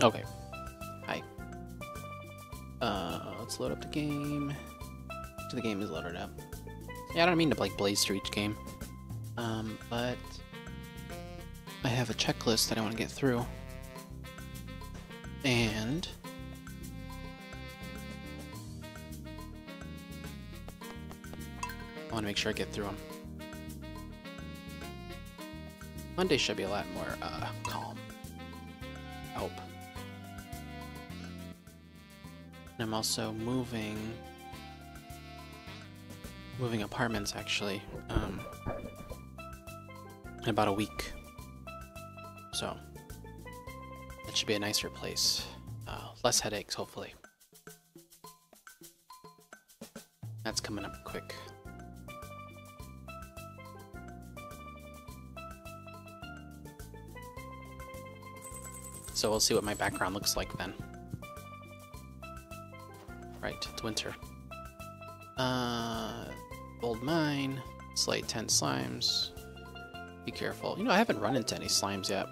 Okay. Hi. Uh, let's load up the game. So the game is loaded up. Yeah, I don't mean to like blaze through each game. Um, but I have a checklist that I want to get through. And I want to make sure I get through them. Monday should be a lot more uh, calm. And I'm also moving moving apartments actually um, in about a week. So it should be a nicer place. Uh, less headaches, hopefully. That's coming up quick. So we'll see what my background looks like then. Right, it's winter. Uh, old mine, slay 10 slimes. Be careful. You know, I haven't run into any slimes yet.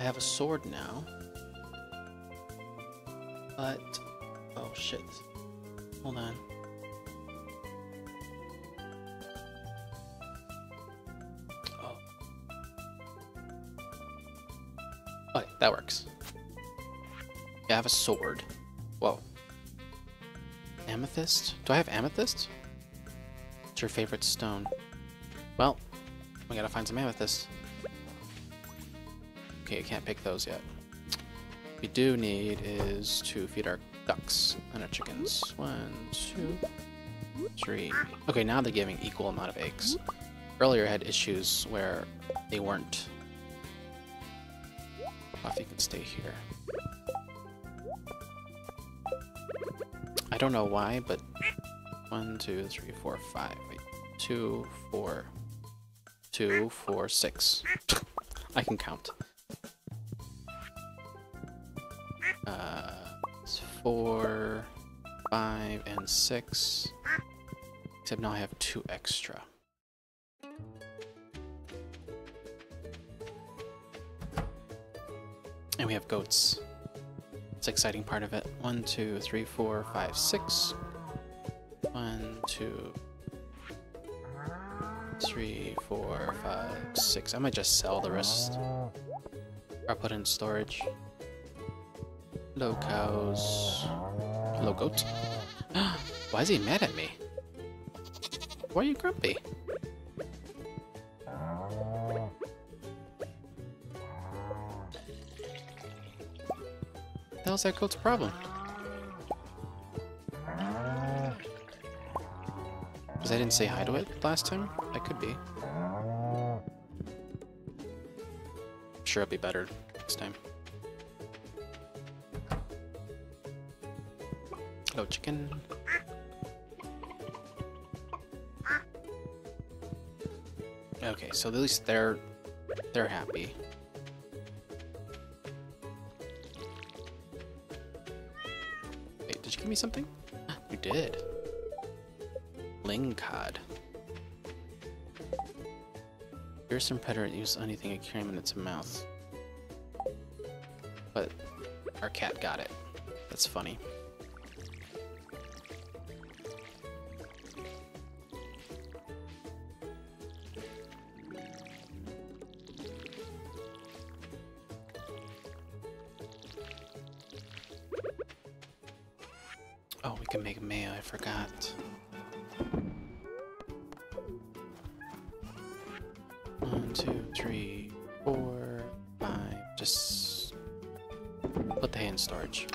I have a sword now. But, oh shit. Hold on. Oh. Okay, that works. I have a sword. Whoa. Amethyst? Do I have amethyst? What's your favorite stone? Well, we gotta find some amethyst. Okay, I can't pick those yet. What we do need is to feed our ducks and our chickens. One, two, three. Okay, now they're giving equal amount of eggs. Earlier I had issues where they weren't. Buffy can stay here. Don't know why, but one, two, three, four, five. Wait, two, four, two, four, six. I can count. Uh, it's four, five, and six. Except now I have two extra. And we have goats. It's exciting part of it. One, two, three, four, five, six. One, two, three, four, five, six. I might just sell the rest. Or put in storage. Hello, cows. Hello, goat. Why is he mad at me? Why are you grumpy? Hell's that goat's problem? Because I didn't say hi to it last time? I could be. sure it'll be better next time. Hello, chicken. Okay, so at least they're they're happy. Me something? Ah, you did. Lingcod. Fearsome predator use anything to carry him in its mouth. But our cat got it. That's funny. Two, three, four, five. Just put the hay in storage.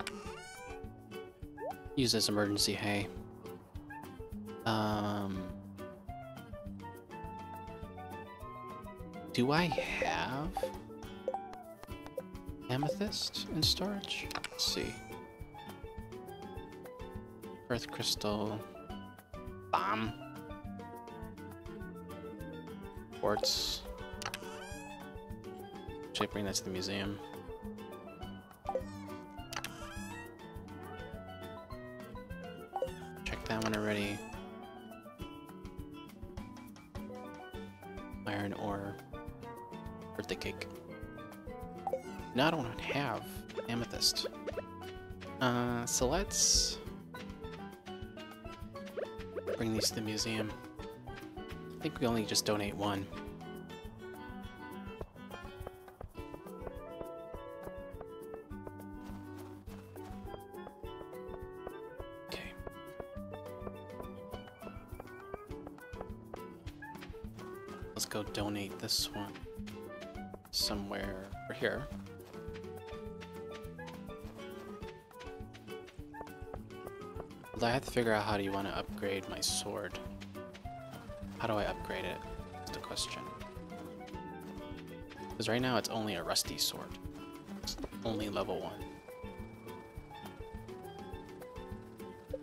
Use as emergency hay. Um, do I have amethyst in storage? Let's see. Earth crystal. Bomb. Quartz. Should I bring that to the museum? Check that one already. Iron ore. birthday cake. Now I don't have amethyst. Uh, so let's bring these to the museum. I think we only just donate one. This one somewhere over here. I have to figure out how do you want to upgrade my sword. How do I upgrade it? That's the question. Because right now it's only a rusty sword. It's only level 1.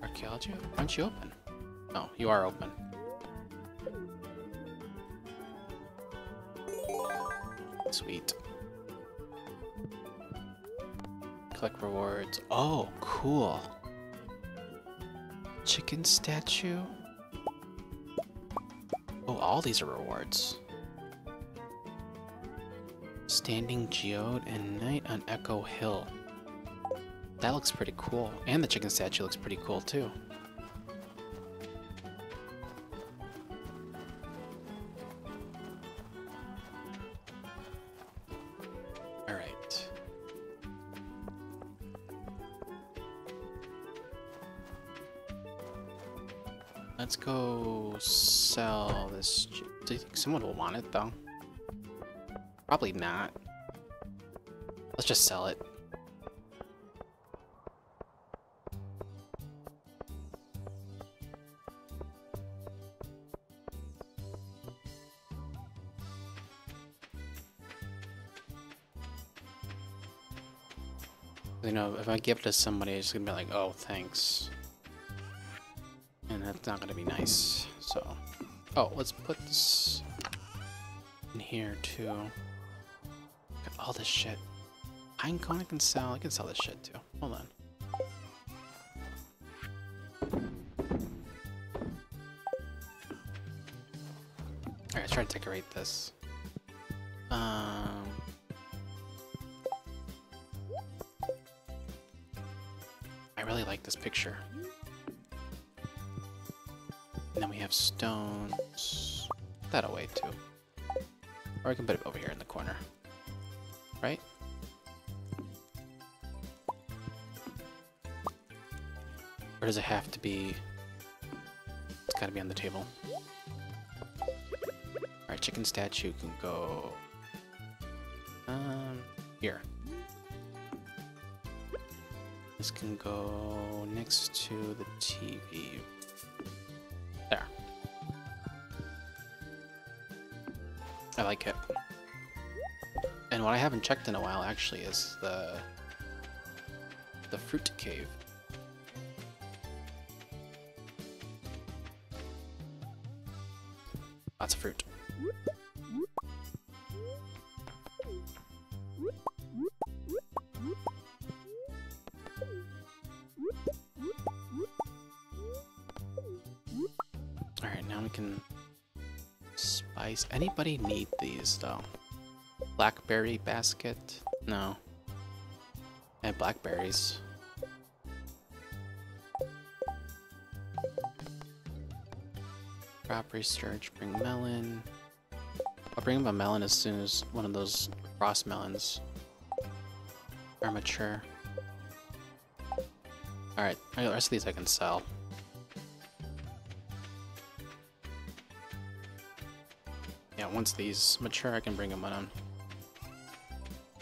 Archaeology? Aren't you open? Oh, you are open. Sweet. Collect rewards. Oh, cool chicken statue? Oh, all these are rewards. Standing Geode and Night on Echo Hill. That looks pretty cool. And the chicken statue looks pretty cool too. Want it though? Probably not. Let's just sell it. You know, if I give it to somebody, it's gonna be like, oh, thanks And that's not gonna be nice. So, oh, let's put this in here too. Look at all this shit. I can, I can sell. I can sell this shit too. Hold on. Alright, let's try to decorate this. Um. I really like this picture. And then we have stones. Put that away too. Or I can put it over here in the corner. Right? Or does it have to be... It's gotta be on the table. Alright, chicken statue can go... Um, here. This can go next to the TV. I like it. And what I haven't checked in a while actually is the the fruit cave. Lots of fruit. Anybody need these, though? Blackberry basket? No. And blackberries. Crop research, bring melon. I'll bring him a melon as soon as one of those frost melons are mature. Alright, the rest of these I can sell. Once these mature, I can bring them on.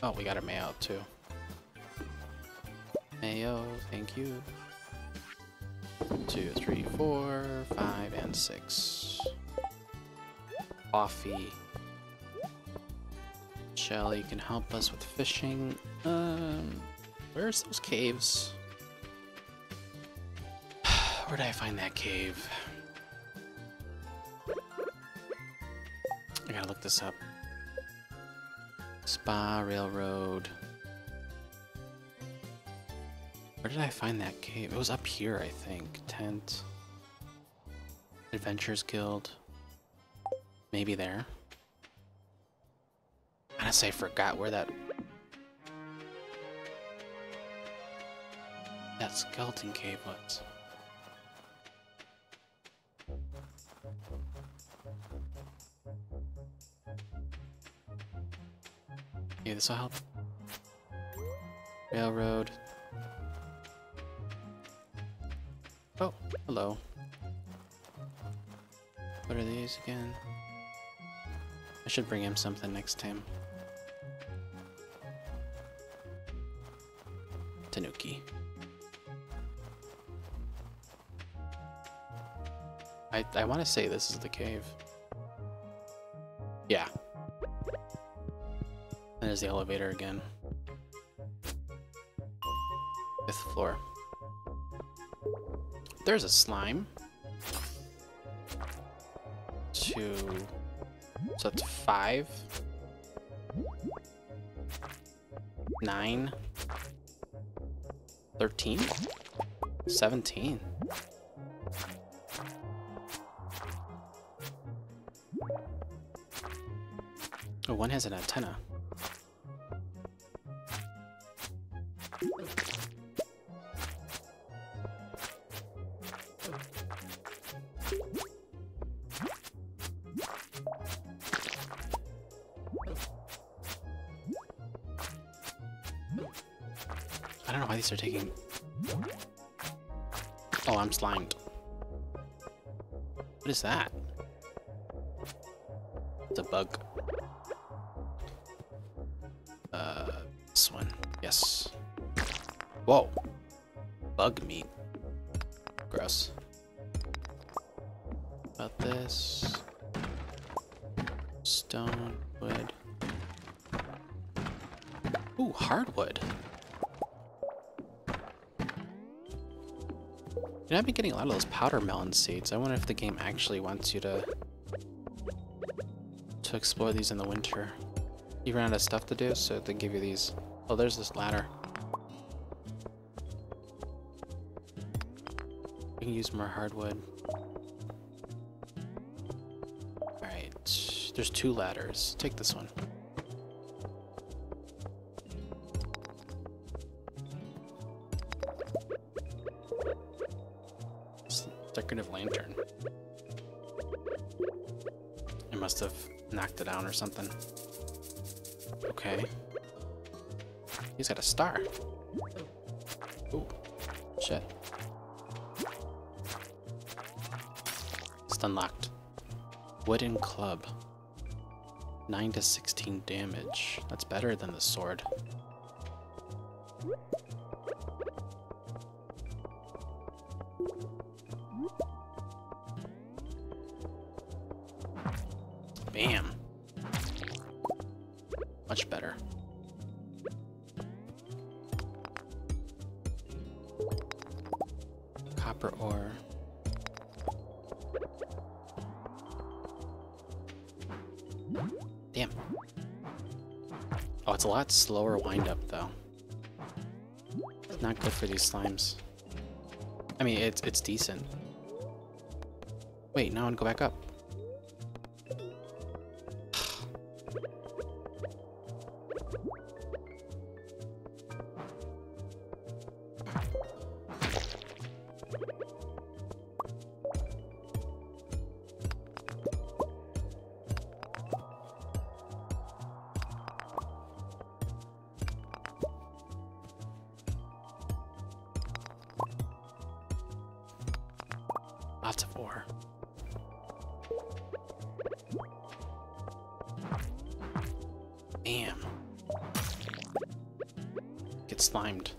Oh, we got a mayo too. Mayo, thank you. Two, three, four, five, and six. Coffee. Shelly can help us with fishing. Um, where's those caves? Where did I find that cave? This up. Spa Railroad. Where did I find that cave? It was up here, I think. Tent. Adventures Guild. Maybe there. Say I forgot where that... That skeleton cave was. Yeah, this will help. Railroad. Oh, hello. What are these again? I should bring him something next time. Tanuki. I, I want to say this is the cave. Yeah. There's the elevator again. Fifth floor. There's a slime. Two. So that's five. Nine. Thirteen. Seventeen. Oh, one has an antenna. Are taking... Oh, I'm slimed. What is that? It's a bug. Uh, this one. Yes. Whoa. I've been getting a lot of those powder melon seeds. I wonder if the game actually wants you to to explore these in the winter. You ran out of stuff to do, so they give you these. Oh, there's this ladder. You can use more hardwood. Alright, there's two ladders. Take this one. Must have knocked it down or something. Okay. He's got a star. Ooh. Shit. It's unlocked. Wooden club. 9 to 16 damage. That's better than the sword. Lot slower wind up though. It's not good for these slimes. I mean, it's it's decent. Wait, now I want to go back up. Lots of ore. Damn. Get slimed.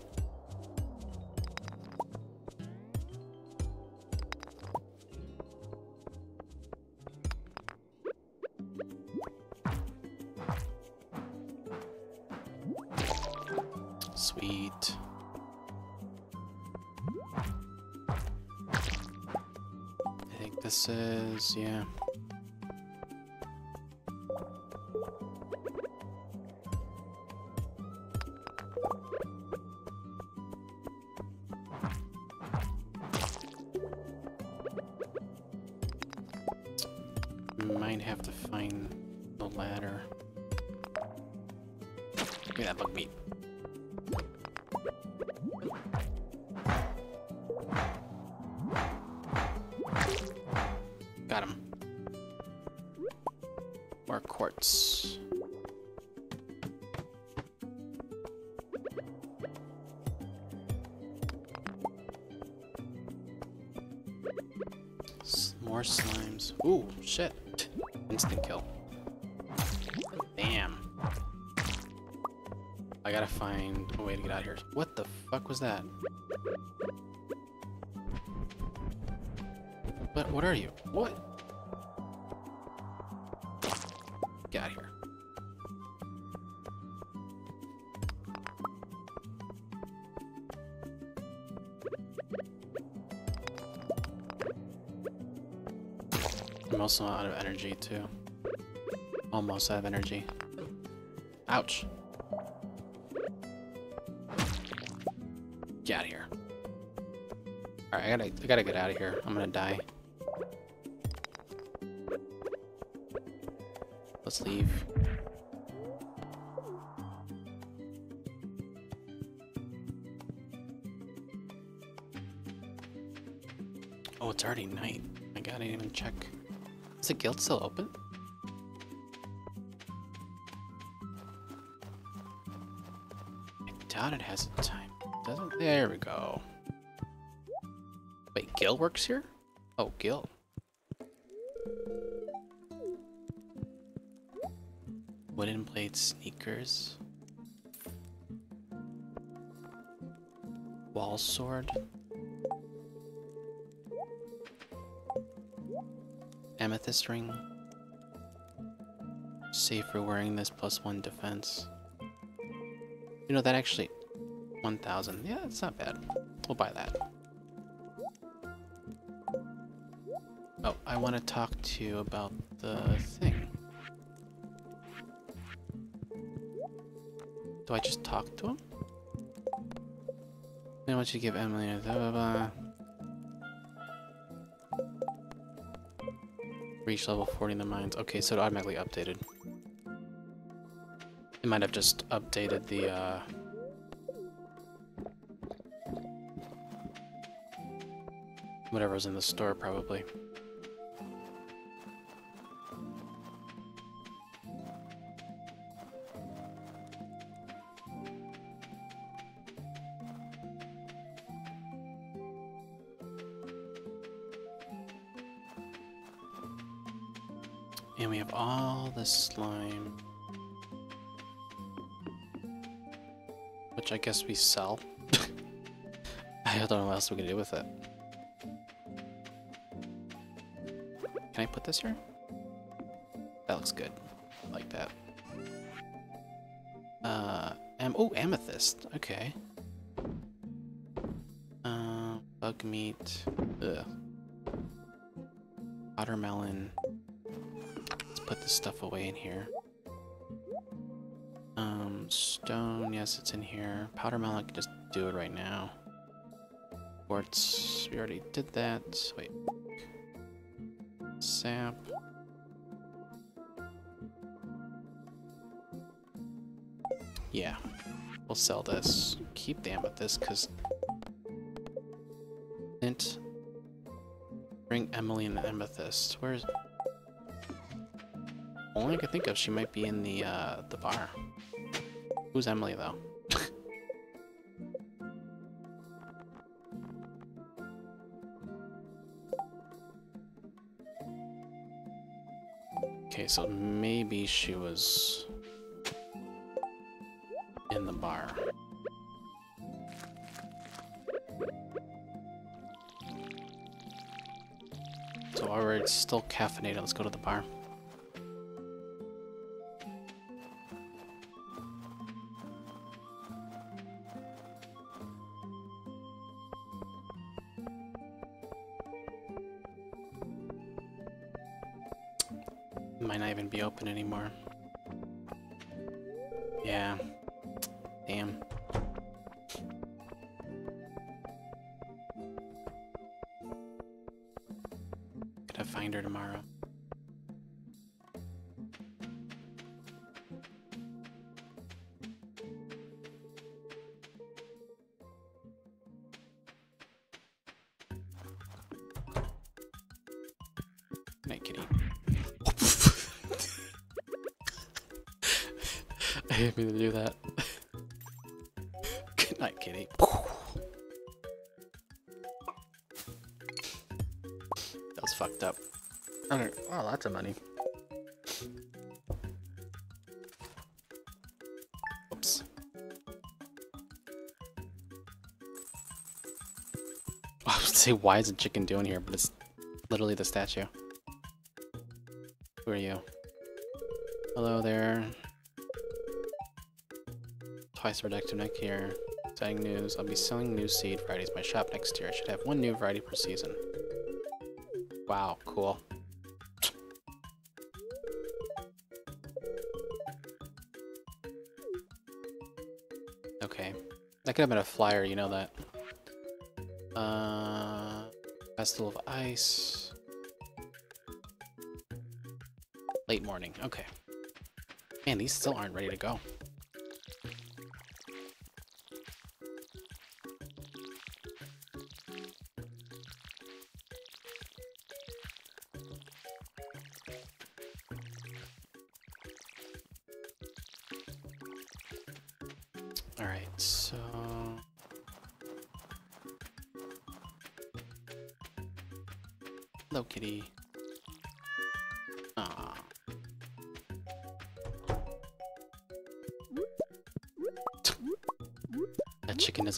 Yeah. Might have to find the ladder. Give me that bug meat. I gotta find a way to get out of here. What the fuck was that? What? What are you? What? Get out of here. I'm also out of energy too. Almost out of energy. Ouch. Gotta I gotta get out of here. I'm gonna die. Let's leave. Oh, it's already night. I gotta even check. Is the guild still open? I doubt it has a time. Doesn't? There we go. Gil works here? Oh, Gil. Wooden blade sneakers. Wall sword. Amethyst ring. Safe for wearing this plus one defense. You know, that actually... 1,000. Yeah, it's not bad. We'll buy that. Oh, I want to talk to you about the thing. Do I just talk to him? I want you to give Emily a blah blah blah. Reach level 40 in the mines. Okay, so it automatically updated. It might have just updated the, uh... Whatever's in the store, probably. The slime. Which I guess we sell. I don't know what else we can do with it. Can I put this here? That looks good. I like that. Uh, am oh, amethyst. Okay. Uh, bug meat. Ugh. Watermelon. Put this stuff away in here. Um, stone, yes, it's in here. Powder melon, I can just do it right now. Quartz, we already did that. Wait. Sap. Yeah, we'll sell this. Keep the amethyst, because... Bring Emily an amethyst. Where's... Only I can think of, she might be in the, uh, the bar. Who's Emily, though? okay, so maybe she was in the bar. So we're still caffeinated, let's go to the bar. Anymore. Yeah. Damn. Gotta find her tomorrow. Lots of money. Oops. I would say, why is a chicken doing here? But it's literally the statue. Who are you? Hello there. Twice productive neck here. Exciting news. I'll be selling new seed varieties. My shop next year. I should have one new variety per season. Wow, cool. Could have been a flyer, you know that. Uh, Festival of Ice. Late morning, okay. Man, these still aren't ready to go.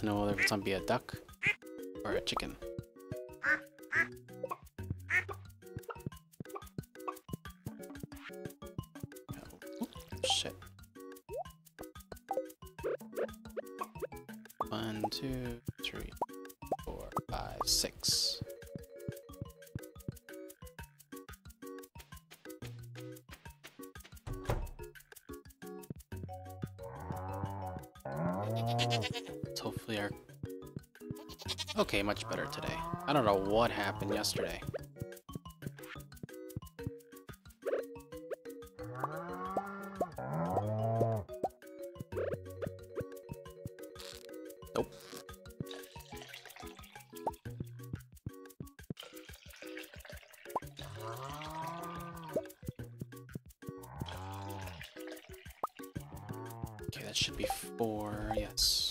That know whether it's gonna be a duck or a chicken. Okay, much better today. I don't know what happened yesterday. Okay, that should be four, yes.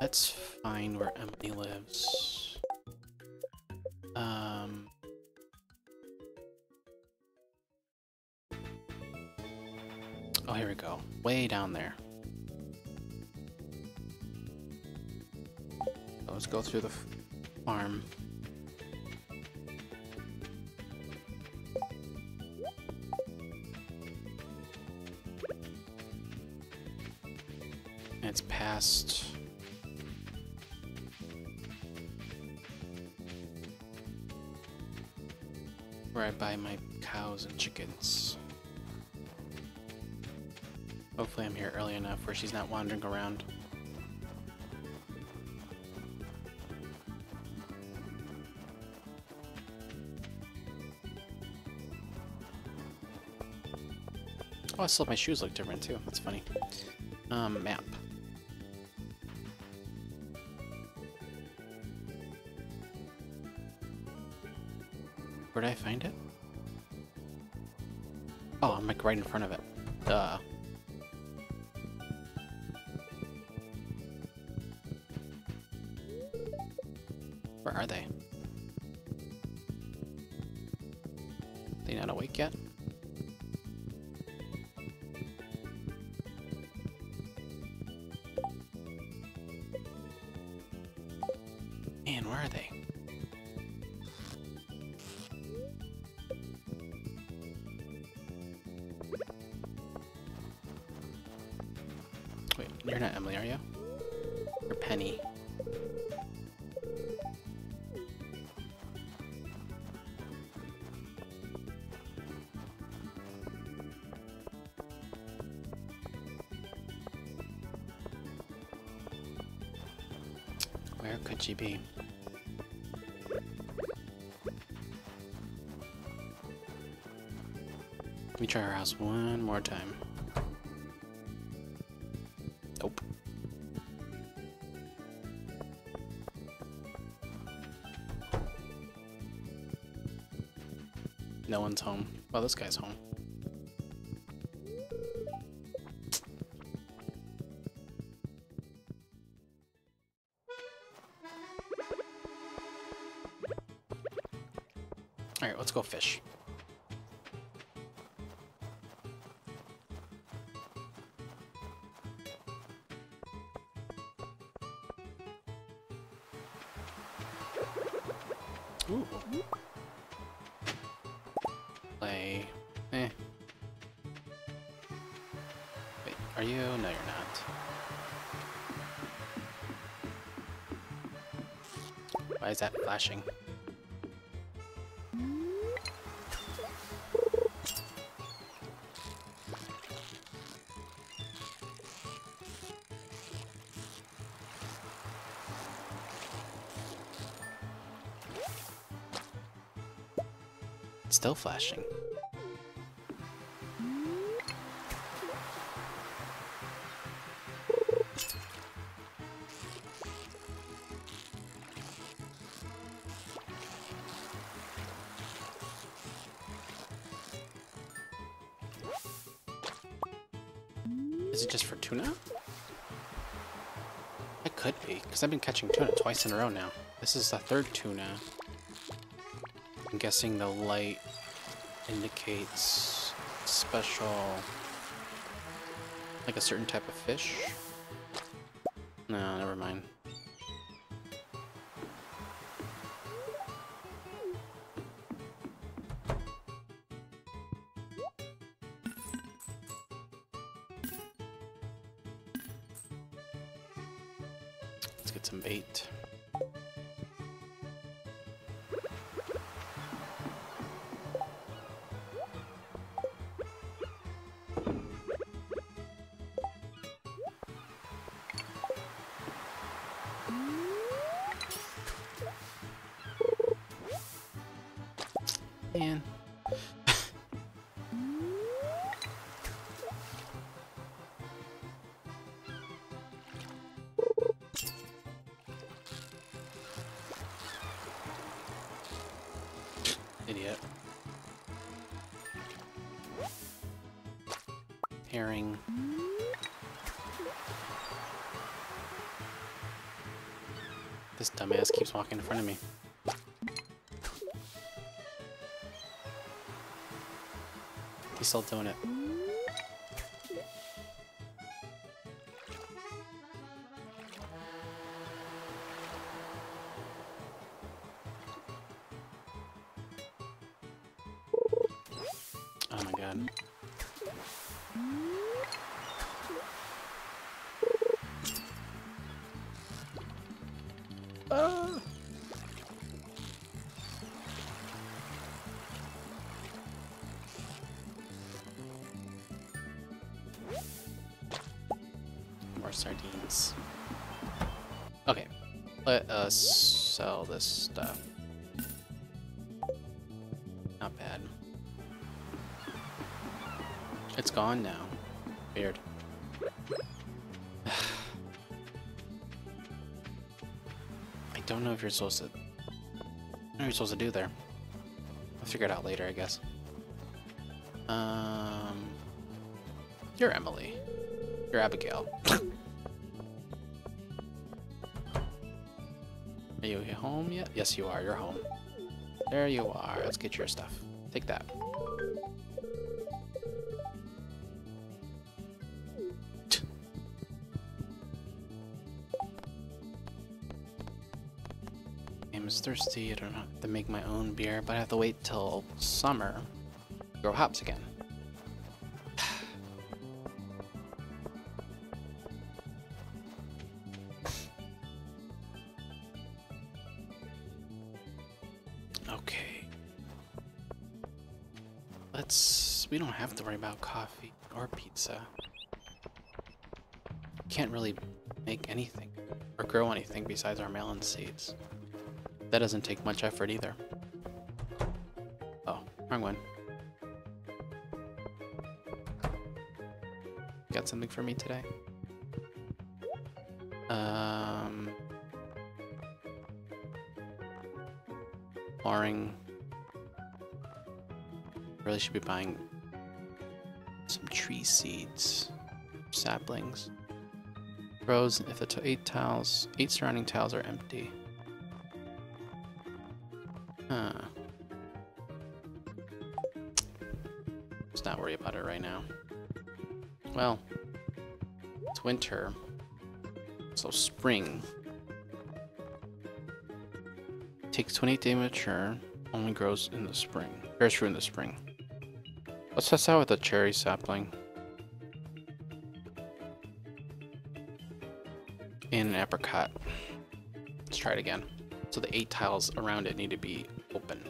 Let's find where Emily lives. Um. Oh, here we go. Way down there. Go through the farm. It's past. Where I buy my cows and chickens. Hopefully I'm here early enough where she's not wandering around. Oh, I still my shoes look different too. That's funny. Um, map. Where did I find it? Oh, I'm like right in front of it. Duh. Be? Let me try our house one more time. Nope. No one's home. Well, this guy's home. Let's go fish. Play. Eh. Wait, are you? No, you're not. Why is that flashing? Still flashing. Is it just for tuna? It could be, because I've been catching tuna twice in a row now. This is the third tuna. Guessing the light indicates special, like a certain type of fish. No, never mind. Walking in front of me. He's still doing it. This stuff. Not bad. It's gone now. Weird. I don't know if you're supposed to. What you're supposed to do there. I'll figure it out later, I guess. Um, you're Emily. You're Abigail. You home yet? Yes, you are. You're home. There you are. Let's get your stuff. Take that. I'm thirsty. I don't have to make my own beer, but I have to wait till summer to grow hops again. Have to worry about coffee or pizza. Can't really make anything. or grow anything besides our melon seeds. That doesn't take much effort either. Oh, wrong one. Got something for me today? Um, flooring. Really should be buying tree seeds, saplings. Grows if the eight tiles, eight surrounding tiles are empty. Huh. Let's not worry about it right now. Well, it's winter, so spring. Takes 28 days to mature, only grows in the spring. Bears fruit in the spring. Let's test out with a cherry sapling. And an apricot. Let's try it again. So the eight tiles around it need to be open.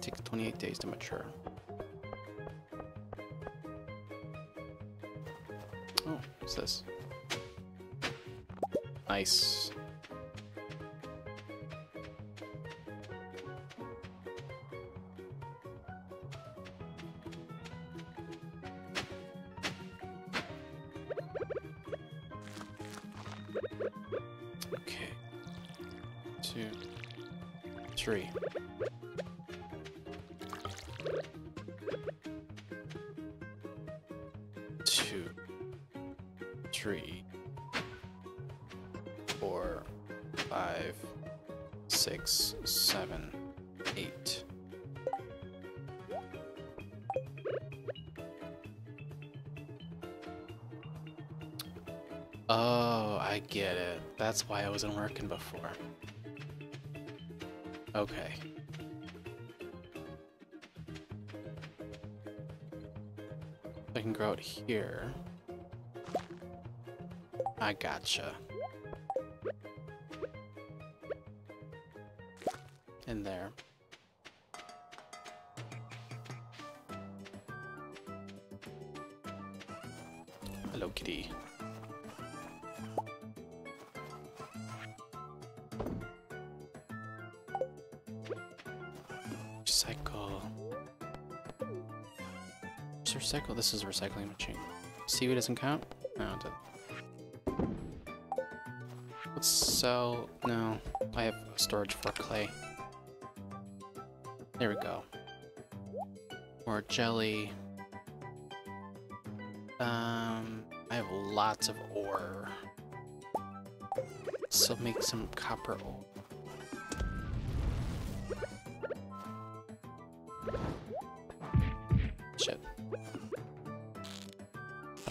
Takes 28 days to mature. Oh, what's this? Nice. Why I wasn't working before. Okay. I can grow it here. I gotcha. In there. Hello, kitty. Recycle. This is a recycling machine. Seaweed doesn't count? No, it doesn't. Let's sell. No, I have storage for clay. There we go. More jelly. Um, I have lots of ore. So make some copper ore.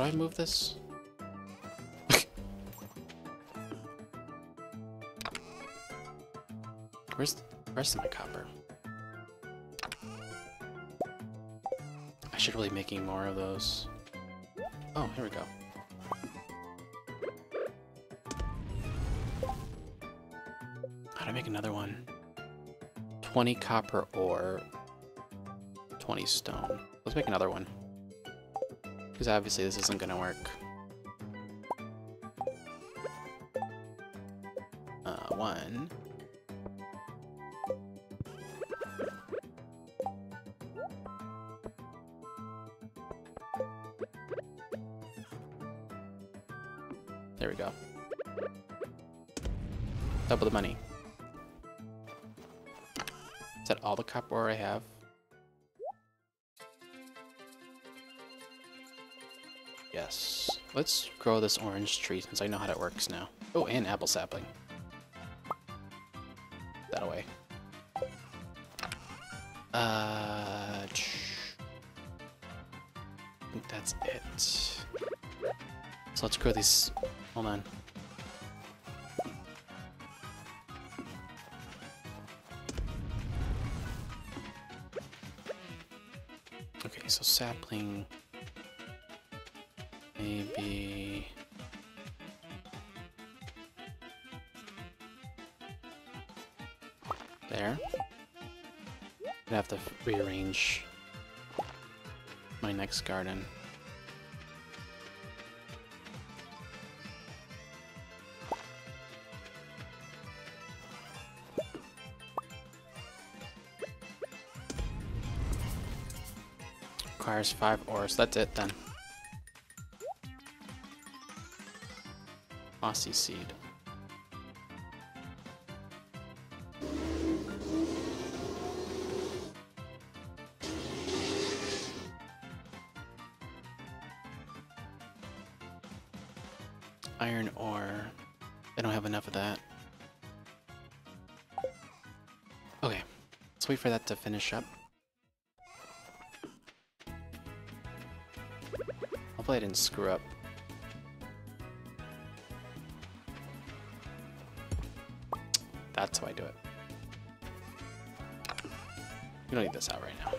Do I move this? Where's the rest of my copper? I should really be making more of those. Oh, here we go. How do I make another one? 20 copper ore, 20 stone. Let's make another one. Because obviously this isn't gonna work. Uh, one. There we go. Double the money. Is that all the copper I have? Let's grow this orange tree since I know how that works now. Oh, and apple sapling. That away. Uh, I think that's it. So let's grow these. Hold on. Okay, so sapling be... There. i have to rearrange my next garden. Requires five ores. That's it then. Mossy seed. Iron ore. I don't have enough of that. Okay, let's wait for that to finish up. Hopefully I didn't screw up. How I do it. We don't need this out right now.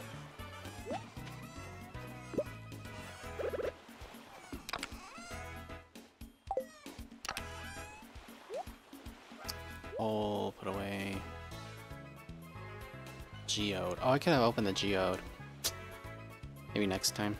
Oh, put away. Geode. Oh, I could have opened the geode. Maybe next time.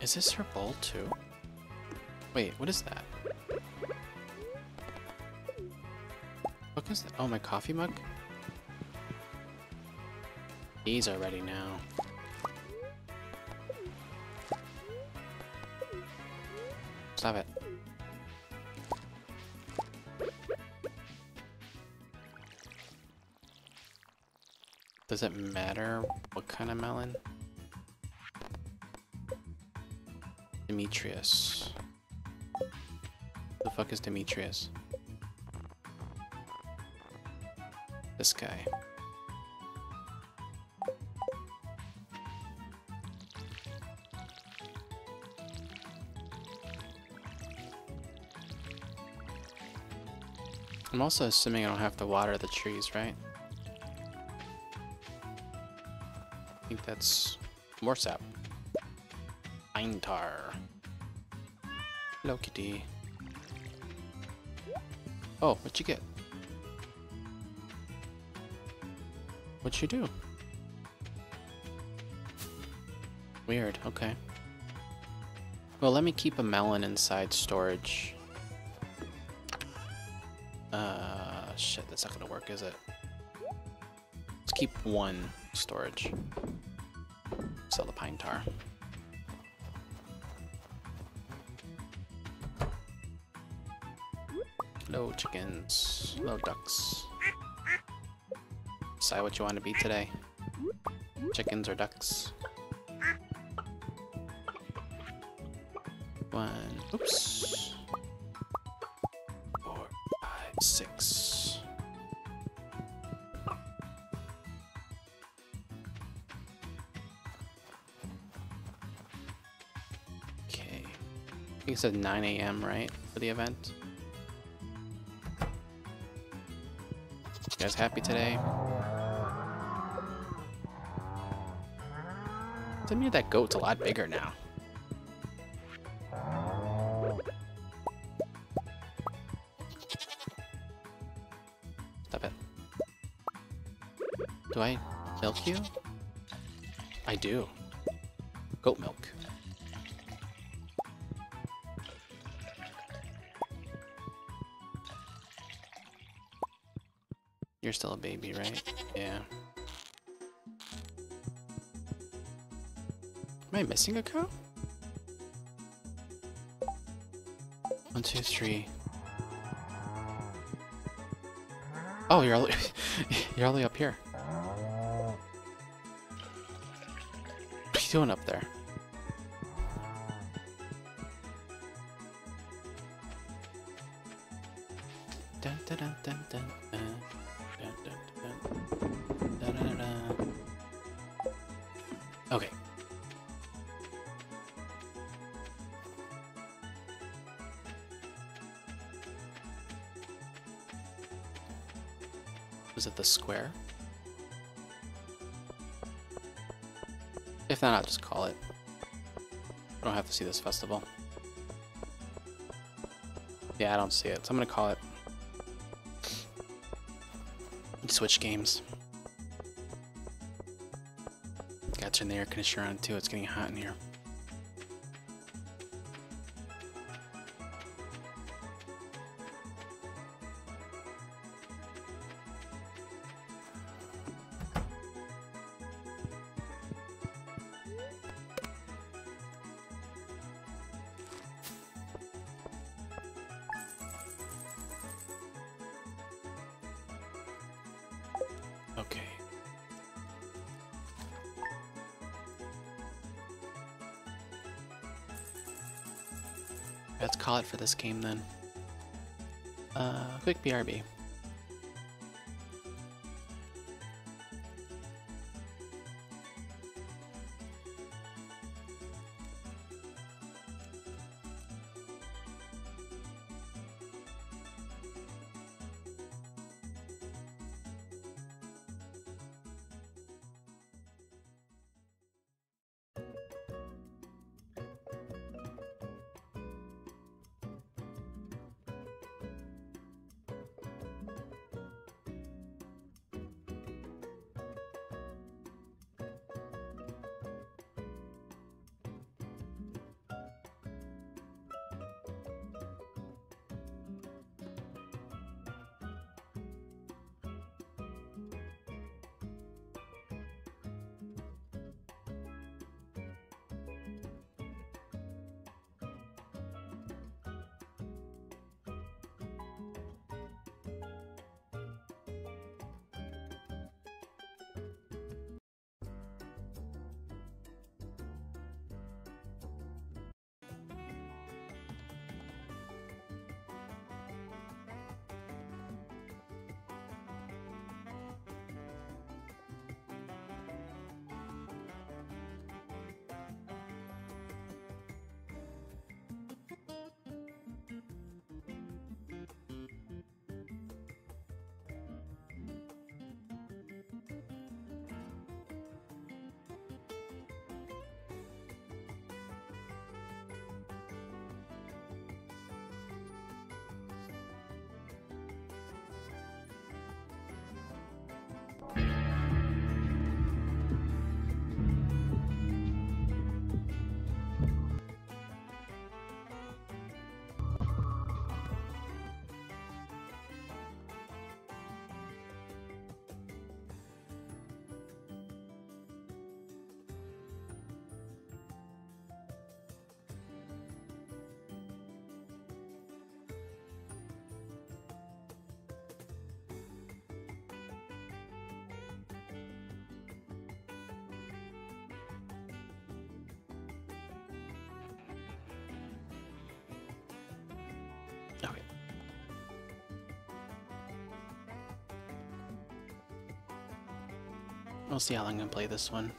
Is this her bowl too? Wait, what is that? What is that? Oh, my coffee mug? These are ready now. Stop it. Does it matter what kind of melon? Demetrius. the fuck is Demetrius? This guy. I'm also assuming I don't have to water the trees, right? I think that's more sap. Pine tar. Hello, kitty. Oh, what'd you get? What'd you do? Weird, okay. Well, let me keep a melon inside storage. Uh, shit, that's not gonna work, is it? Let's keep one storage. Sell the pine tar. Hello, chickens. Hello, ducks. Decide what you want to be today. Chickens or ducks. One. Oops. Four, five, six. Okay. I think it said 9 a.m., right? For the event. Guys happy today? To me, that goat's a lot bigger now. Stop it. Do I milk you? I do. Goat milk. You're still a baby, right? Yeah. Am I missing a cow? One, two, three. Oh, you're all you're way up here. What are you doing up there? Dun, dun, dun, Okay. Was it the square? If not, I'll just call it. I don't have to see this festival. Yeah, I don't see it, so I'm gonna call it Switch games. Gotta turn the air conditioner on too, it's getting hot in here. Okay. Let's call it for this game then. Uh, quick BRB. We'll see how long I can play this one.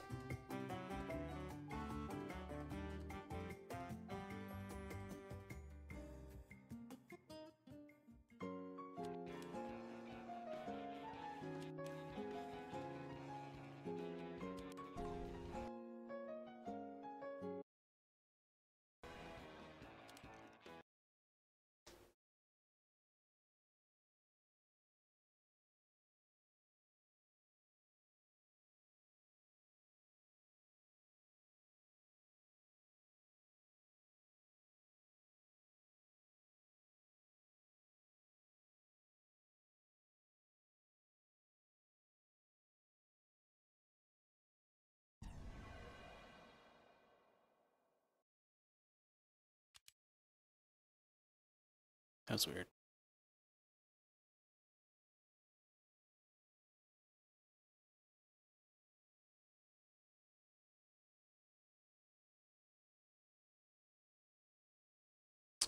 That's weird.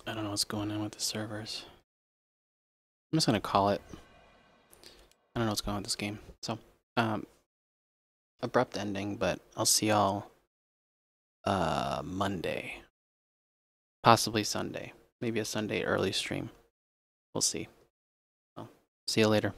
I don't know what's going on with the servers. I'm just gonna call it. I don't know what's going on with this game. So, um, abrupt ending, but I'll see y'all uh Monday. Possibly Sunday. Maybe a Sunday early stream. We'll see. See you later.